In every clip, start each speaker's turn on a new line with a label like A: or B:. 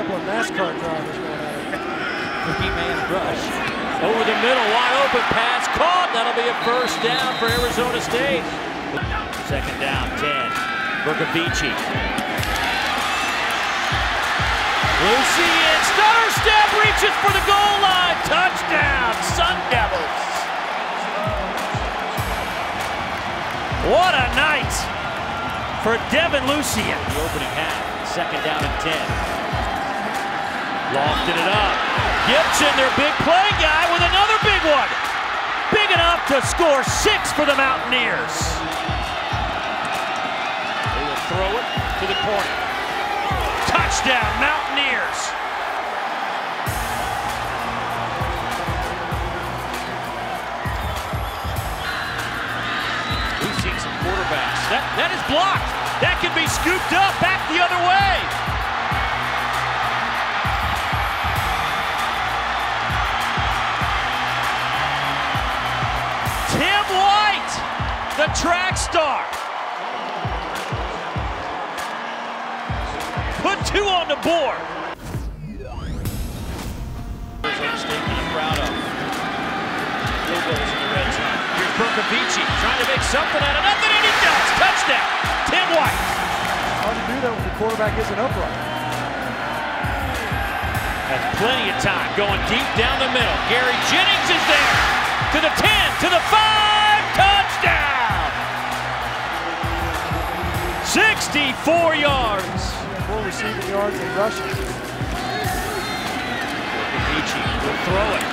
A: couple of NASCAR drivers going at it.
B: Three-man rush. Over the middle, wide open pass caught. That'll be a first down for Arizona State. Second down, 10. Bercovici. Lucien, stutter step, reaches for the goal line. Touchdown, Sun Devils. What a night for Devin Lucien. The opening half, second down and 10. Lofted it up. Gibson, their big play guy, with another big one. Big enough to score six for the Mountaineers. They will throw it to the corner. Touchdown, Mountaineers. We've seen some quarterbacks. That, that is blocked. That can be scooped up back the other way. Track star. Put two on the board. Arizona State kind proud of. Field goals in the red zone. Here's Bercovici trying to make something out of nothing, and he does. Touchdown, Tim White.
A: Hard to do that when the quarterback isn't upright.
B: Has plenty of time going deep down the middle. Gary 64 yards.
A: More receiving yards than rushing.
B: Bercovici will throw it.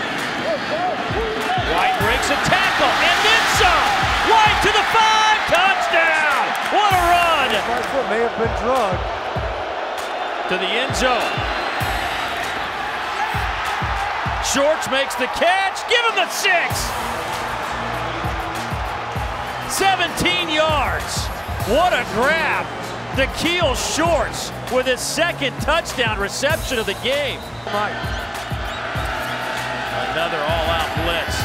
B: White breaks a tackle and then some. White to the 5, touchdown! What a run!
A: Right foot may have been drugged.
B: To the end zone. Shorts makes the catch. Give him the six. 17 yards. What a grab. Daikiel Shorts with his second touchdown reception of the game. Another all-out blitz.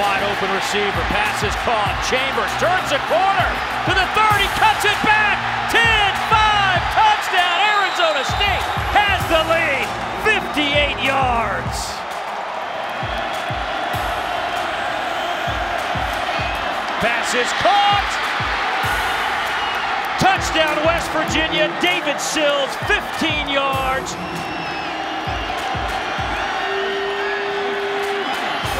B: Wide open receiver. Pass is caught. Chambers turns the corner to the 30. Cuts it back. 10, 5. Touchdown. Arizona State has the lead. 58 yards. Pass is caught. Touchdown West Virginia. David Sills, 15 yards.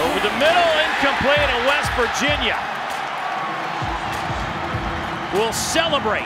B: Over the middle, incomplete, and West Virginia will celebrate